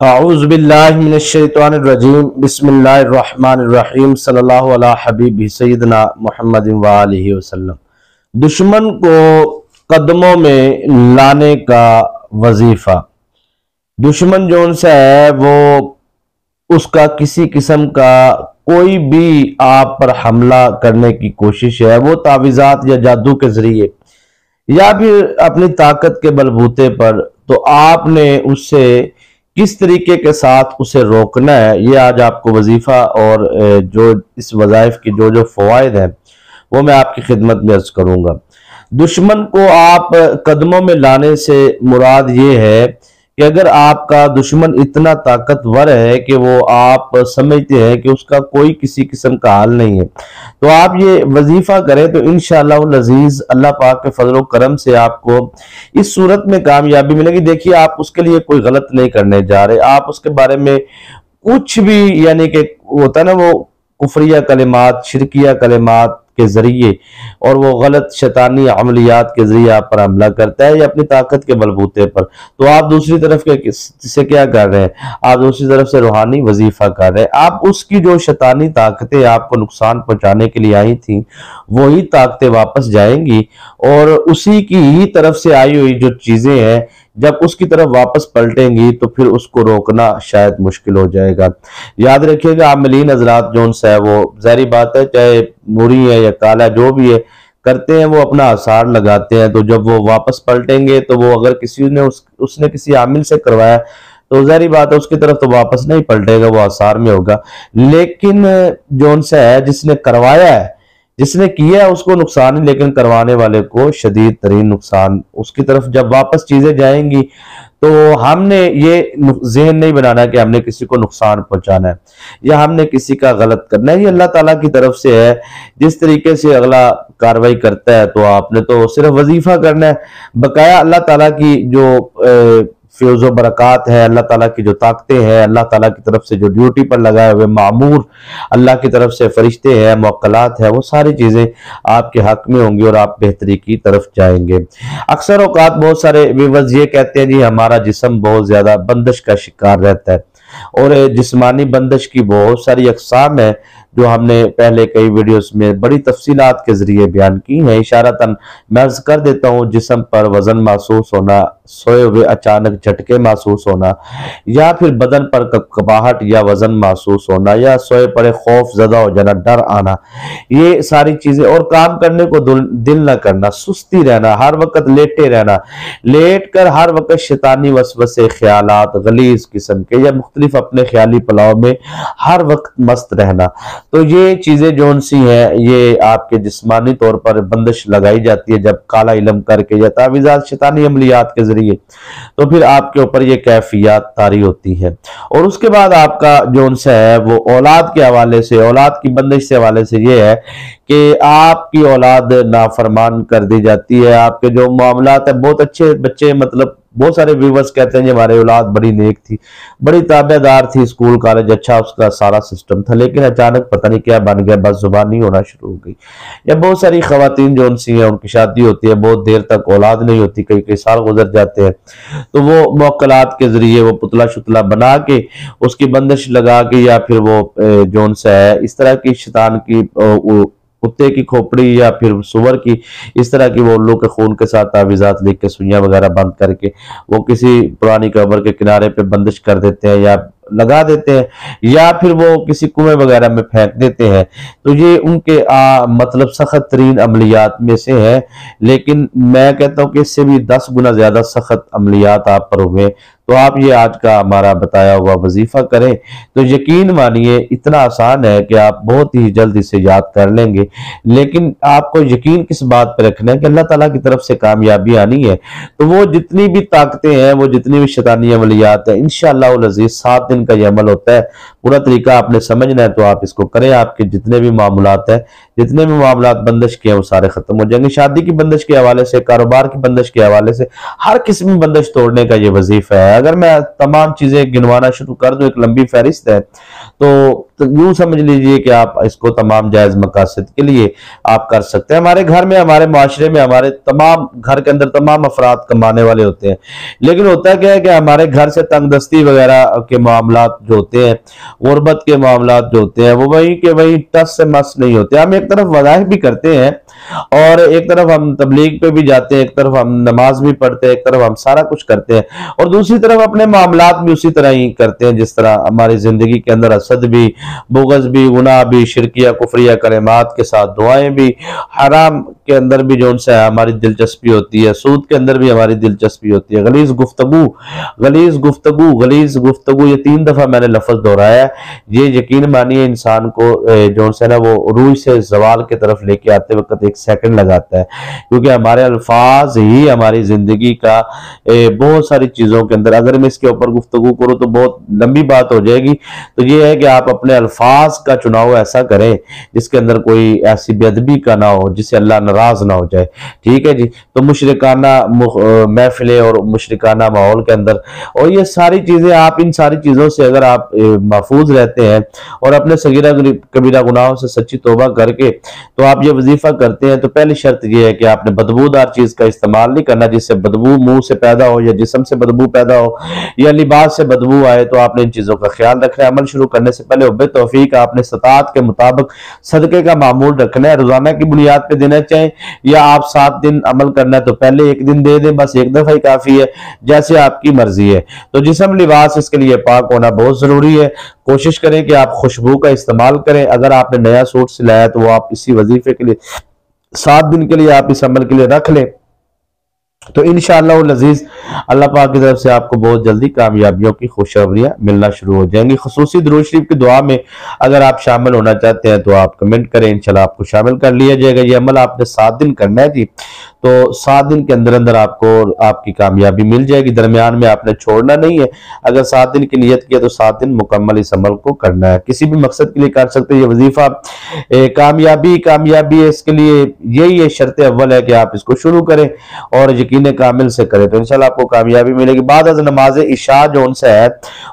आउज़बिल्लिमिनशैतानरजीम बिस्मिल्लाहिर्रहमानिर्रहीम सल्लल्लाहु अला हबीब सैदना मोहम्मद वसल्लम दुश्मन को कदमों में लाने का वजीफ़ा। दुश्मन जो सा है, वो उसका किसी किस्म का कोई भी आप पर हमला करने की कोशिश है। वो तावीज़ात या जादू के ज़रिए या फिर अपनी ताकत के बलबूते पर। तो आपने उससे किस तरीके के साथ उसे रोकना है, ये आज आपको वजीफ़ा और जो इस वजायफ के जो जो फवायद हैं, वो मैं आपकी खिदमत में अर्ज़ करूँगा। दुश्मन को आप कदमों में लाने से मुराद ये है कि अगर आपका दुश्मन इतना ताकतवर है कि वो आप समझते हैं कि उसका कोई किसी किस्म का हाल नहीं है। तो आप ये वजीफा करें तो इन लजीज अल्लाह पाक के फजल करम से आपको इस सूरत में कामयाबी मिलेगी। देखिए, आप उसके लिए कोई गलत नहीं करने जा रहे। आप उसके बारे में कुछ भी, यानी कि होता ना वो कुफरिया कलिमात, शिरकिया कलिमात के ज़रिए और वो गलत शैतानी अमलियात के ज़रिए आप पर हमला करता है या अपनी ताकत के बलबूते पर। तो आप दूसरी तरफ़ के से क्या कर रहे हैं? आप दूसरी तरफ़ से रूहानी वजीफा कर रहे हैं। आप उसकी जो शैतानी ताकतें आपको नुकसान पहुँचाने के लिए आई थी, वही ताकतें वापस जाएँगी और उसी की ही तरफ़ से आई हुई जो चीज़ें हैं जब उसकी तरफ़ वापस पलटेंगी तो फिर उसको रोकना शायद मुश्किल हो जाएगा। याद रखिएगा आमलीन हजरात जो है वो जहरी बात है चाहे मुरी है या काला जो भी है करते हैं वो अपना आसार लगाते हैं। तो जब वो वापस पलटेंगे तो वो अगर किसी ने उस, उसने किसी आमिल से करवाया तो जहरी बात है उसकी तरफ़ तो वापस नहीं पलटेगा वो आसार में होगा। लेकिन जो है जिसने करवाया है जिसने किया उसको नुकसान ही लेकिन करवाने वाले को शदीद तरीन नुकसान। उसकी तरफ़ जब वापस चीज़ें जाएँगी तो हमने ये जहन नहीं बनाना कि हमने किसी को नुकसान पहुंचाना है या हमने किसी का गलत करना है। ये अल्लाह ताला की तरफ़ से है। जिस तरीके से अगला कार्रवाई करता है तो आपने तो सिर्फ़ वजीफा करना है। बकाया अल्लाह ताला की जो ए, फ्यूज बरकत है, अल्लाह ताला की जो ताकतें हैं, अल्लाह ताला की तरफ़ से जो ड्यूटी पर लगाए हुए मामूर, अल्लाह की तरफ़ से फरिश्ते हैं मौकलात है, वो सारी चीज़ें आपके हक में होंगी और आप बेहतरी की तरफ़ जाएँगे। अक्सर अवकात बहुत सारे विवज ये कहते हैं, जी, हमारा जिसम बहुत ज़्यादा बंदिश का शिकार रहता है। और जिस्मानी बंदिश की बहुत सारी अकसाम है जो हमने पहले कई वीडियोस में बड़ी तफसीलात के ज़रिए बयान की है। इशारतन मैं कर देता हूँ, जिसम पर वज़न महसूस होना, सोए हुए अचानक झटके महसूस होना, या फिर बदन पर कबाहट या वज़न महसूस होना, या सोए पड़े खौफ ज़्यादा हो जाना, डर आना, ये सारी चीज़ें। और काम करने को दिल न करना, सुस्ती रहना, हर वक्त लेटे रहना, लेट कर हर वक्त शैतानी वसवसे ख्याल गलीज किस्म के या मुख्तलिफ़ अपने ख्याली पलाव में हर वक्त मस्त रहना। तो ये चीज़ें जो सी हैं, ये आपके जिस्मानी तौर पर बंदिश लगाई जाती है जब काला इलम करके या तावीज़ात, शैतानी अमलियात के ज़रिए। तो फिर आपके ऊपर ये कैफियत तारी होती है। और उसके बाद आपका जो सा है, वो औलाद के हवाले से, औलाद की बंदिश से हवाले से ये है कि आपकी औलाद नाफरमान कर दी जाती है। आपके जो मामला है, बहुत अच्छे बच्चे मतलब बहुत सारे व्यूवर्स कहते हैं हमारे औलाद बड़ी नेक थी, बड़ी ताबेदार थी स्कूल कॉलेज अच्छा उसका सारा सिस्टम था, लेकिन अचानक पता नहीं क्या बन गया, बस जुबानी होना शुरू हो गई। या बहुत सारी खातन जो उनसी हैं, उनकी शादी होती है, बहुत देर तक औलाद नहीं होती, कई कई साल गुजर जाते हैं। तो वो मोकलात के ज़रिए वो पुतला शुतला बना के, उसकी बंदिश लगा के या फिर वो सा है, इस तरह की शैतान की कुत्ते की खोपड़ी या फिर सुअर की इस तरह की वो उल्लू के खून के साथ तावीज़ात लिख के सुइयाँ वगैरह बंद करके वो किसी पुरानी कबर के किनारे पे बंदिश कर देते हैं या लगा देते हैं या फिर वो किसी कुएँ वगैरह में फेंक देते हैं। तो ये उनके आ, मतलब सख्त तरीन अमलियात में से है लेकिन मैं कहता हूँ कि इससे भी दस गुना ज़्यादा सख्त अमलियात आप पर हुए। तो आप ये आज का हमारा बताया हुआ वजीफा करें। तो यकीन मानिए, इतना आसान है कि आप बहुत ही जल्द इसे याद कर लेंगे। लेकिन आपको यकीन किस बात पर रखना है कि अल्लाह ताला की तरफ़ से कामयाबी आनी है? तो वो जितनी भी ताकतें हैं, वो जितनी भी शैतानी अमलियात है इन शजीज सात दिन का ये अमल होता है। पूरा तरीका आपने समझना है तो आप इसको करें। आपके जितने भी मामूलात हैं, जितने भी मामला बंदिश के हैं, वो सारे खत्म हो जाएँगे। शादी की बंदिश के हवाले से, कारोबार की बंदिश के हवाले से, हर किस्म की बंदिश तोड़ने का ये वजीफा है। अगर मैं तमाम चीज़ें गिनवाना शुरू कर दूँ एक लंबी फहरिस्त है तो तो यूँ समझ लीजिए कि आप इसको तमाम जायज़ मकासद के लिए आप कर सकते हैं। हमारे घर में, हमारे माशरे में, हमारे तमाम घर के अंदर तमाम अफराद कमाने वाले होते हैं। लेकिन होता क्या है कि हमारे घर से तंगदस्ती वगैरह के मामला जो होते हैं, गुर्बत के मामला जो होते हैं, वो वही के वही टस से मस नहीं होते। हम एक तरफ़ वजाह भी करते हैं और एक तरफ़ हम तबलीग पे भी जाते हैं, एक तरफ़ हम नमाज़ भी पढ़ते हैं, एक तरफ़ हम सारा कुछ करते हैं और दूसरी तरफ़ अपने मामला भी उसी तरह ही करते हैं, जिस तरह हमारी ज़िंदगी के अंदर असद भी बोगस भी, गुनाह भी, शिरकिया, कुफरिया, करेमात के साथ, दुआएँ भी। हराम के अंदर भी जो उनसे हमारी दिलचस्पी होती है, सूद के अंदर भी हमारी दिलचस्पी होती है। गलीज गुफ्तगु गलीज गुफ्तगु गलीज गुफ्तगु, ये तीन दफ़ा मैंने लफज दोहराया ये यकीन मानिए, इंसान को जो है ना, वो रूह से जवाल की तरफ़ लेके आते वक्त एक सेकंड लगाता है। क्योंकि हमारे अल्फाज ही हमारी ज़िंदगी का बहुत सारी चीज़ों के अंदर, अगर मैं इसके ऊपर गुफ्तगु करूँ तो बहुत लंबी बात हो जाएगी। तो ये है कि आप अपने अल्फाज का चुनाव ऐसा करें जिसके अंदर कोई ऐसी बेदबी का ना हो, जिससे अल्लाह नाराज़ ना हो जाए। ठीक है जी? तो मुशरकाना महफिले और मुशरकाना माहौल के अंदर। और ये सारी चीज़ें आप, इन सारी चीज़ों से अगर आप महफूज रहते हैं और अपने सगीरा कबीरा गुनाहों से सच्ची तोबा करके तो आप ये वजीफा करते हैं तो पहली शर्त यह है कि आपने बदबूदार चीज़ का इस्तेमाल नहीं करना जिससे बदबू मुँह से पैदा हो या जिसम से बदबू पैदा हो या लिबास से बदबू आए तो आपने इन चीज़ों का ख्याल रखना है। अमल शुरू करने से पहले उब तोफीक आपने सतात के मुताबिक सदके का मामूल रखना है। रोज़ाना की बुनियाद पे देना चाहे या आप सात दिन अमल करना है तो पहले एक दिन दे दें, बस एक दफ़ा ही काफ़ी है, जैसे आपकी मर्ज़ी है। तो जिसम लिबास इसके लिए पाक होना बहुत ज़रूरी है। कोशिश करें कि आप खुशबू का इस्तेमाल करें। अगर आपने नया सूट सिलाया तो वो आप इसी वजीफे के लिए, सात दिन के लिए आप इस अमल के लिए रख लें। तो इन लजीज अल्लाह पाक की तरफ़ से आपको बहुत जल्दी कामयाबियों की खुशखबरियाँ मिलना शुरू हो जाएँगी। खसूसी दरूज शरीफ की दुआ में अगर आप शामिल होना चाहते हैं तो आप कमेंट करें इनशाला आपको शामिल कर लिया जाएगा। ये अमल आपने सात दिन करना है जी। तो सात दिन के अंदर अंदर आपको, आपकी कामयाबी मिल जाएगी। दरमियान में आपने छोड़ना नहीं है। अगर सात दिन की नियत किया तो सात दिन मुकम्मल इस अमल को करना है। किसी भी मकसद के लिए कर सकते हैं। ये वजीफा कामयाबी कामयाबी इसके लिए। यही है शर्त अव्वल है कि आप इसको शुरू करें और यकीन कामिल से करें। तो इनशाला आपको कामयाबी मिलेगी। बाद नमाज़ इशा जो उनसे है,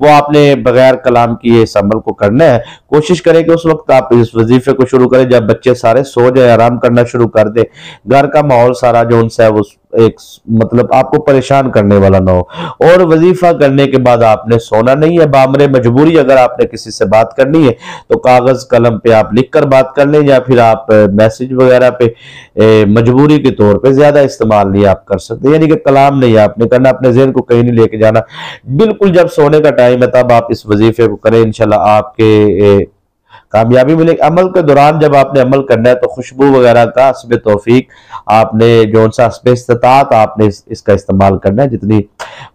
वो आपने बगैर कलाम किए इस अमल को करना है। कोशिश करें कि उस वक्त आप इस वजीफे को शुरू करें। जब बच्चे सारे सो जाए, आराम करना शुरू कर दे। घर का माहौल जो उनसे वो एक मतलब आपको परेशान करने वाला ना हो। और वजीफा करने के बाद आपने सोना नहीं है बामरे मजबूरी अगर आपने किसी से बात करनी है तो कागज़ कलम पे आप लिख कर बात कर लें या फिर आप मैसेज वगैरह पे मजबूरी के तौर पे ज़्यादा इस्तेमाल नहीं आप कर सकते। यानी कि कलाम नहीं आपने करना अपने जहन को कहीं नहीं लेके जाना। बिल्कुल जब सोने का टाइम है तब आप इस वजीफे को करें इनशाला आपके ए, कामयाबी मिलेगी अमल के दौरान जब आपने अमल करना है तो खुशबू वगैरह का हसब तोफीक आपने जो सा हसब इस्तात आपने इस, इसका इस्तेमाल करना है। जितनी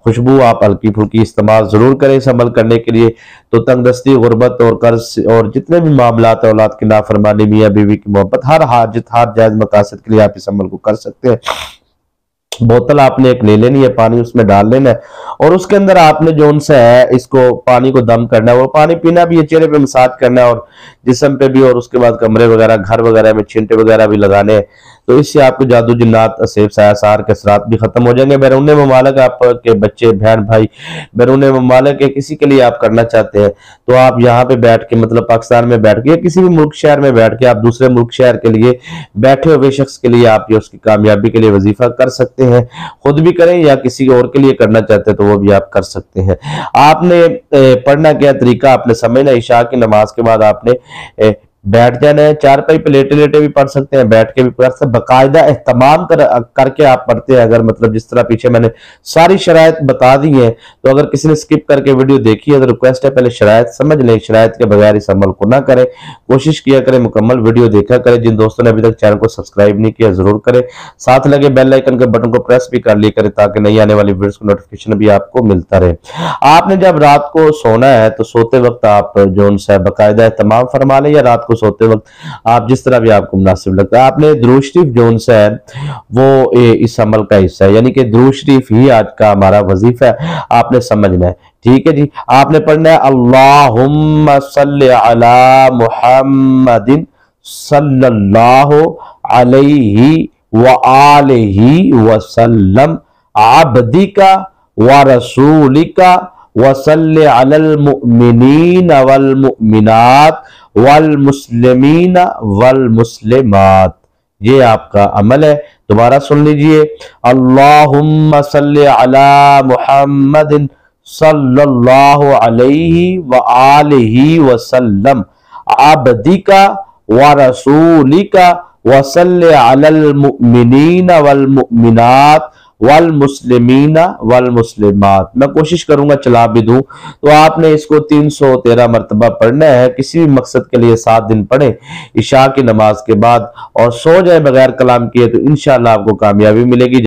खुशबू आप हल्की फुल्की इस्तेमाल ज़रूर करें इस अमल करने के लिए। तो तंगदस्ती गुर्बत और कर्ज और जितने भी मामला औलाद की नाफरमानी मियाँ बीवी की मोहब्बत हर हाजित हर जायज़ मकासद के लिए आप इस अमल को कर सकते हैं। बोतल आपने एक ले लेनी है, पानी उसमें डाल लेना है और उसके अंदर आपने जो उनसे है, इसको पानी को दम करना है, वो पानी पीना भी है, चेहरे पे मसाज करना है और जिसम पे भी और उसके बाद कमरे वगैरह, घर वगैरह में छिंटे वगैरह भी लगाने तो इससे आपको जादू जिन्नात असेब सायासार के असरात भी खत्म हो जाएँगे। बैरून ममालक आपके बच्चे, बहन, भाई, बैरून ममालक किसी के लिए आप करना चाहते हैं तो आप यहाँ पे बैठ के मतलब पाकिस्तान में बैठ के या किसी भी मुल्क शहर में बैठ के आप दूसरे मुल्क शहर के लिए बैठे हुए शख्स के लिए आप ये उसकी कामयाबी के लिए वजीफा कर सकते हैं। खुद भी करें या किसी और के लिए करना चाहते हैं तो वो भी आप कर सकते हैं। आपने पढ़ना क्या तरीका? आपने समझना ईशा की नमाज़ के बाद आपने बैठ जाना है चार पाई पे लेटे लेटे भी पढ़ सकते हैं बैठ के भी पढ़ सकते बाकायदा एहतमाम कर, करके आप पढ़ते हैं अगर मतलब जिस तरह पीछे मैंने सारी शराय बता दी है तो अगर किसी ने स्किप करके वीडियो देखी है तो रिक्वेस्ट है पहले शराय समझ लें शराय के बगैर इस अमल को ना करें कोशिश किया करें मुकम्मल वीडियो देखा करें जिन दोस्तों ने अभी तक चैनल को सब्सक्राइब नहीं किया ज़रूर करें साथ लगे बेल आइकन के बटन को प्रेस भी कर लिया करें ताकि नई आने वाली वीडियो को नोटिफिकेशन भी आपको मिलता रहे। आपने जब रात को सोना है तो सोते वक्त आप जो उनसे बाकायदा एहतमाम फरमा लें या रात को सोते वक्त आप जिस तरह भी आपको मुनासिब लगता है। आपने द्रू शरीफ जो उनसे है, वो इस अमल का हिस्सा है, यानी कि द्रू शरीफ ही आज का हमारा वजीफा है। आपने समझना है। ठीक है जी, आपने पढ़ना है अल्लाह अला मुहम्मदिन सल्लल्लाहु अलैहि व आलिहि वसल्लम। आबदिका व रसूलिका वसल वलमिनत वलमुसलिमीन वलमुसलिमात ये आपका अमल है। दोबारा सुन लीजिए। अल्लाहुम्मा सल्ली अला मुहम्मदिन सल्लल्लाहु अलैहि व आलिहि वसल्लम। आबदिका व रसूलिका वसल अलल मुमिनीन वल मुस्लिमीना वल मुस्लिमात। मैं कोशिश करूँगा चला भी दूँ। तो आपने इसको 313 मरतबा पढ़ना है, किसी भी मकसद के लिए सात दिन पढ़े ईशा की नमाज़ के बाद, और सो जाए बगैर कलाम किए तो इनशाला आपको कामयाबी मिलेगी।